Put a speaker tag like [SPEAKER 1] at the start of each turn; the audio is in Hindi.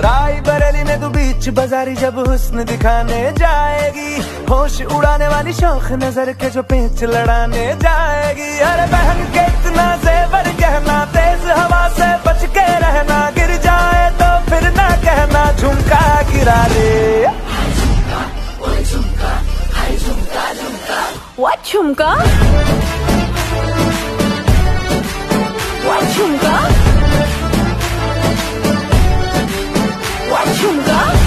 [SPEAKER 1] राय बरेली में तू बीच बाजारी जब हुस्न दिखाने जाएगी होश उड़ाने वाली शौक नज़र के जो पेच लड़ाने जाएगी। अरे बहन के इतना जेवर कहना तेज हवा से बच के रहना गिर जाए तो फिर ना कहना झुमका गिरा ले
[SPEAKER 2] झुमका? What झुमका? What झुमका